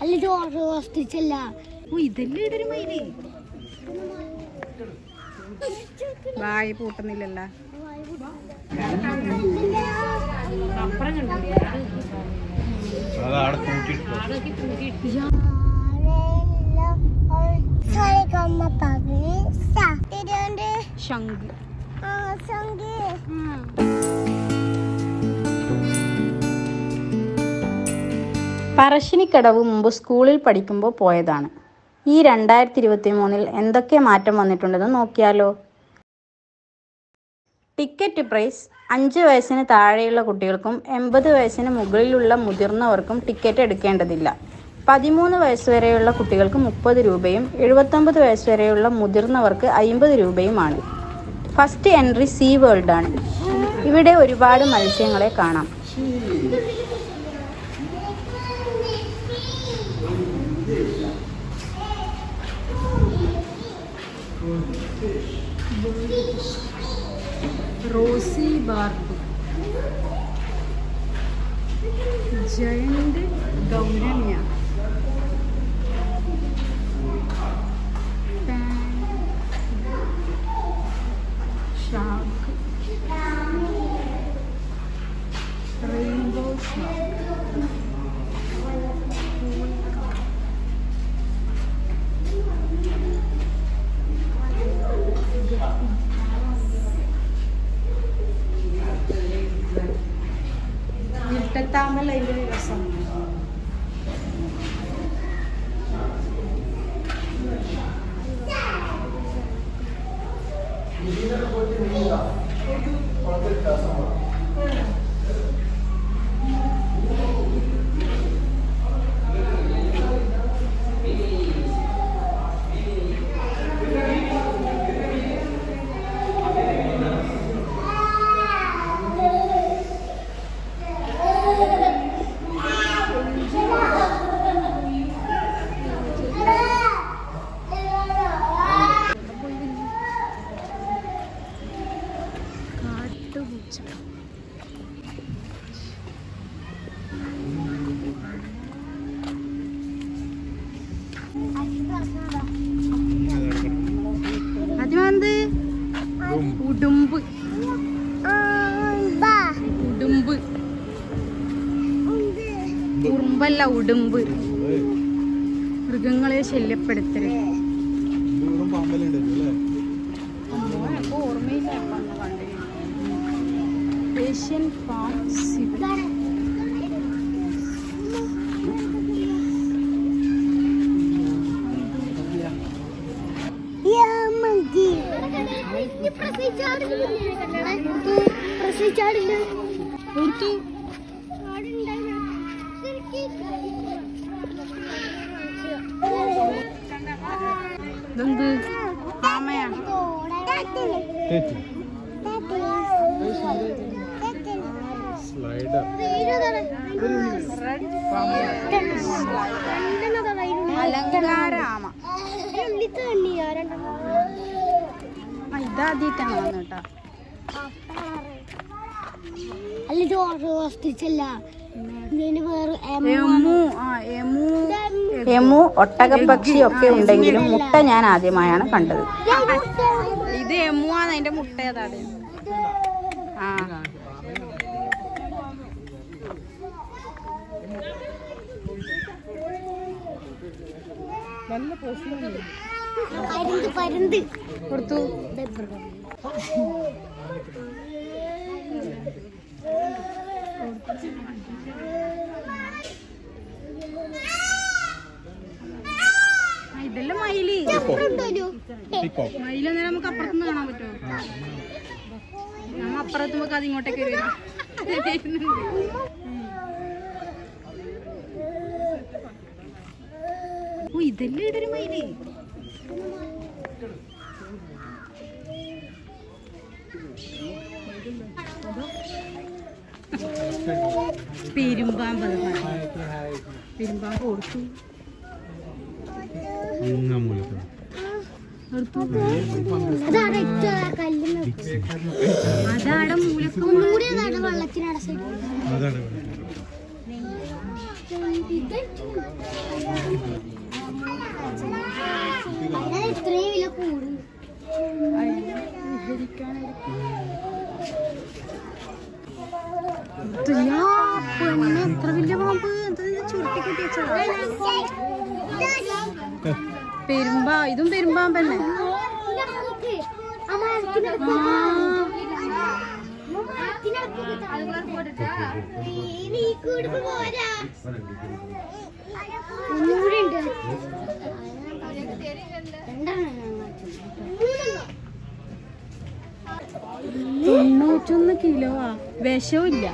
അല്ല ഇത് ഓരോ ഓസ്ട്രിച്ചല്ല ഓ ഇതല്ലേ ഇടൊരു മയിൽ വായ പൂട്ടുന്നില്ലല്ല. ശംഖ്. പറശ്ശിനിക്കടവ് മുമ്പ് സ്കൂളിൽ പഠിക്കുമ്പോൾ പോയതാണ്. ഈ രണ്ടായിരത്തി ഇരുപത്തി മൂന്നിൽ എന്തൊക്കെ മാറ്റം വന്നിട്ടുണ്ടെന്ന് നോക്കിയാലോ? ടിക്കറ്റ് പ്രൈസ് അഞ്ച് വയസ്സിന് താഴെയുള്ള കുട്ടികൾക്കും എൺപത് വയസ്സിന് മുകളിലുള്ള മുതിർന്നവർക്കും ടിക്കറ്റ് എടുക്കേണ്ടതില്ല. പതിമൂന്ന് വയസ്സ് വരെയുള്ള കുട്ടികൾക്ക് മുപ്പത് രൂപയും എഴുപത്തൊമ്പത് വയസ്സ് വരെയുള്ള മുതിർന്നവർക്ക് അയിമ്പത് രൂപയുമാണ്. ഫസ്റ്റ് എൻട്രി സീ വേൾഡാണ്. ഇവിടെ ഒരുപാട് മത്സ്യങ്ങളെ കാണാം. Rosy barb. ജയന്റ് ഗൗരമ്യ みんなこうやって右がこうやってるからさ。うん ഉടുമ്പ്. ഉടുമ്പ്. ഉറുമ്പല്ല ഉടുമ്പ്. മൃഗങ്ങളെ ശല്യപ്പെടുത്തരുത് ഓർമ്മയില്ല ഏഷ്യൻ ഫാം സിവിൽ. ഇതെന്ത്? ആമയാ സ്ലൈഡർ. അലങ്കാര ആമ ആ, ഇതാദ്യമായിട്ടാണ് കേട്ടോ. അല്ല ഇത് എമു ആ ഒട്ടകപ്പക്ഷി ഒക്കെ ഉണ്ടെങ്കിലും മുട്ട ഞാൻ ആദ്യമായാണ് കണ്ടത്. ഇത് എമു ആണ് അതിന്റെ മുട്ട ഏതാണ്? നല്ല പോസ്റ്റ് കൊടുത്തു. ഇതെല്ലാം മയിൽ? മയിലൊന്നും നമുക്ക് അപ്പുറത്തുനിന്ന് കാണാൻ പറ്റുമോ? നമ്മ അപ്പുറത്തുമ്പോ അത് ഇങ്ങോട്ടേക്ക് വരും ഓ ഇതെല്ലാം ഇടൊരു മയിൽ? പെരുമ്പാമ്പ്. പെരുമ്പാമ്പ് കൊടുത്തു അതാടെ മൂലക്ക് ഒന്നുകൂടി അതാണ് എത്ര ഇതും പെരുമ്പാമ്പല്ലേ ഒന്നുകൂടി ഉണ്ട് തൊണ്ണൂറ്റൊന്ന് കിലോ ആ ഇതാ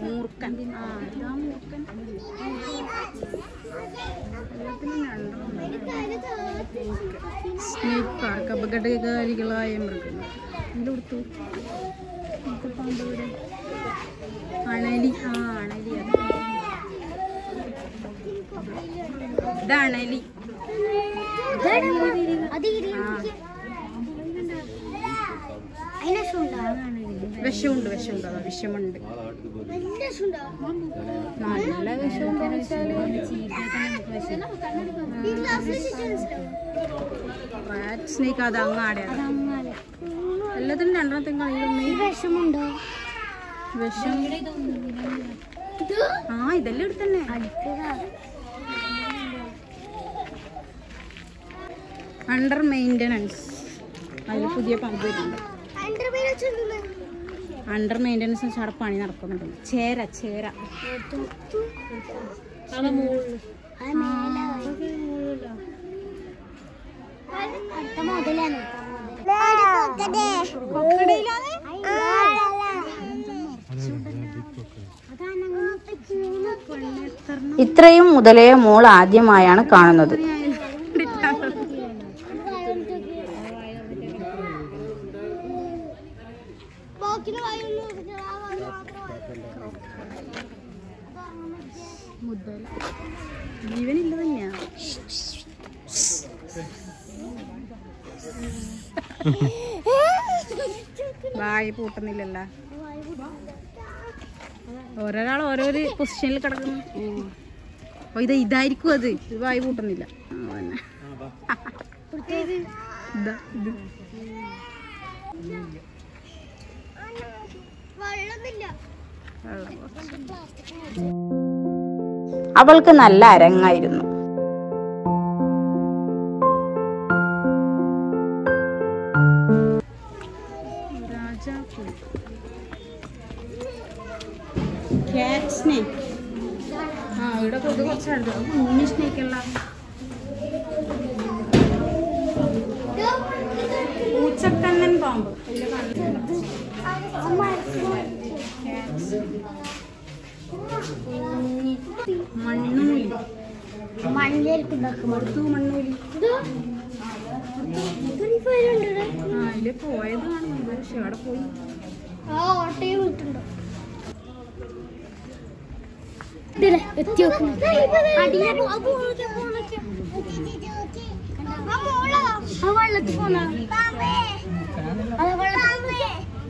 മൂർക്കൻ അപകടകാരികളായ മൃഗങ്ങൾ. ഇതിലെടുത്തു നമുക്ക് പാമ്പ് ഇവിടെ? അണലി ആ അണലി അത് ഇത് എലി. വിഷമുണ്ട് വിഷമുണ്ട്. വിഷമുണ്ട്. നല്ല വിഷമുണ്ട് സ്നേക്ക് അത് അങ്ങാടെ എല്ലാത്തിനും രണ്ടെണ്ണത്തിന് കളിയിലൊന്നേ വിഷമുണ്ടോ വിഷം. ആ ഇതെല്ലാം എടുത്തന്നെ അടുത്തതാ അണ്ടർ മെയിന്റനൻസ് അതിൽ പുതിയ പമ്പ് വരുന്നുണ്ട്. അണ്ടർ മെയിന്റനൻസ് വെച്ചാൽ അവിടെ പണി നടക്കുന്നുണ്ട് ചേര ചേര. ഇത്രയും മുതലേ മോൾ ആദ്യമായാണ് കാണുന്നത് ബാക്കിന് വായൊന്നും നോക്കില്ല ആ വായ മാത്രം മുതല ജീവനില്ല തന്നെയാ വായി പൂട്ടുന്നില്ലല്ല. ഓരോരാൾ ഓരോരു പൊസിഷനിൽ കിടക്കുന്നു. അപ്പൊ ഇത് ഇതായിരിക്കും അത്. ഇത് വായി പൂട്ടുന്നില്ല. ഇതാ, ഇത്. അവൾക്ക് നല്ല അരങ്ങായിരുന്നു. ക്യാറ്റ് സ്നേക്ക് ആ ഇവിടെ കൊതു കുറച്ചുണ്ട്. കുഞ്ഞു സ്നേക്ക് അല്ല പൂച്ചക്കണ്ണൻ പാമ്പ്. മണ്ണൂലി മണ്ണിലേക്കുണ്ടാക്കും മറുത്തു മണ്ണൂലി അതിൽ പോയത് കാണുന്നുണ്ട് പക്ഷെ അവിടെ പോയി ആ ഓട്ടയും വിട്ടുണ്ടോ വെള്ളത്തിൽ പോണ അത് വെള്ളത്തിൽ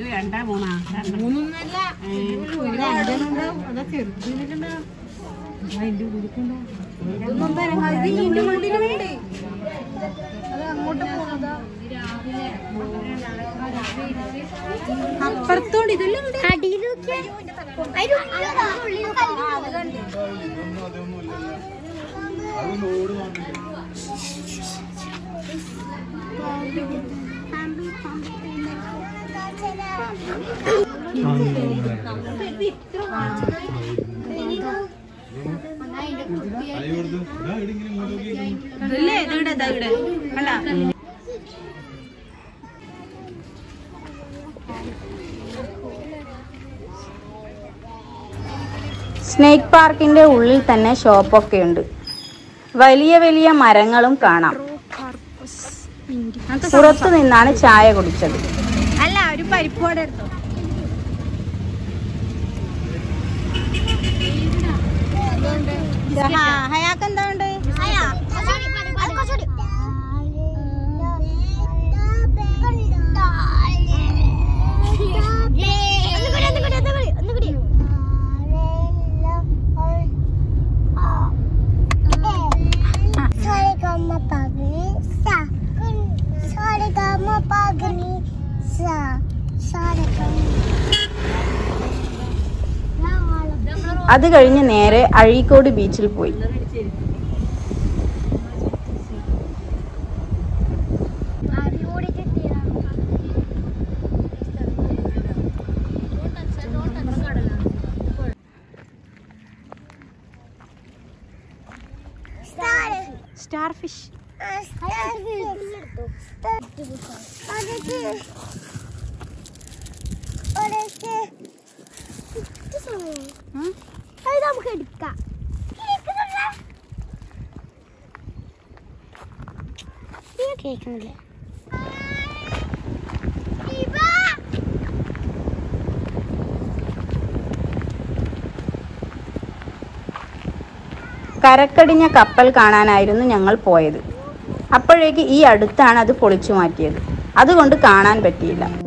ഇത് മൂന്നാ? മൂന്നൊന്നല്ല അതിന്റെ അപ്പുറത്തോണ്ട് ഇതെല്ലാം ഉണ്ട്. ഇല്ലേ ഇതിവിടെ ഇതാ ഇവിടെ അല്ല സ്നേക്ക് പാർക്കിന്റെ ഉള്ളിൽ തന്നെ ഷോപ്പൊക്കെ ഉണ്ട് വലിയ വലിയ മരങ്ങളും കാണാം. പുറത്തു നിന്നാണ് ചായ കുടിച്ചത്. അല്ല ഒരു പരിപ്പോടെ എടുത്തോ? അത് കഴിഞ്ഞ് നേരെ അഴീക്കോട് ബീച്ചിൽ പോയി. സ്റ്റാർ ഫിഷ് അത് നമുക്ക് എടുക്കാം. കരക്കടിഞ്ഞ കപ്പൽ കാണാനായിരുന്നു ഞങ്ങൾ പോയത്. അപ്പോഴേക്ക് ഈ അടുത്താണ് അത് പൊളിച്ചു മാറ്റിയത്. അതുകൊണ്ട് കാണാൻ പറ്റിയില്ല.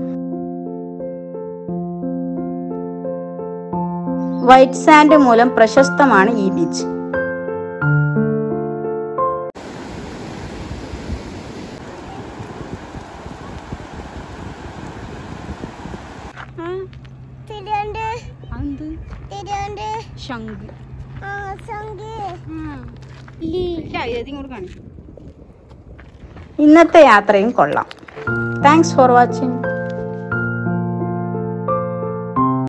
വൈറ്റ് സാൻഡ് മൂലം പ്രശസ്തമാണ് ഈ ബീച്ച്. ശംഖ്. ഇന്നത്തെ യാത്രയും കൊള്ളാം. Thanks for watching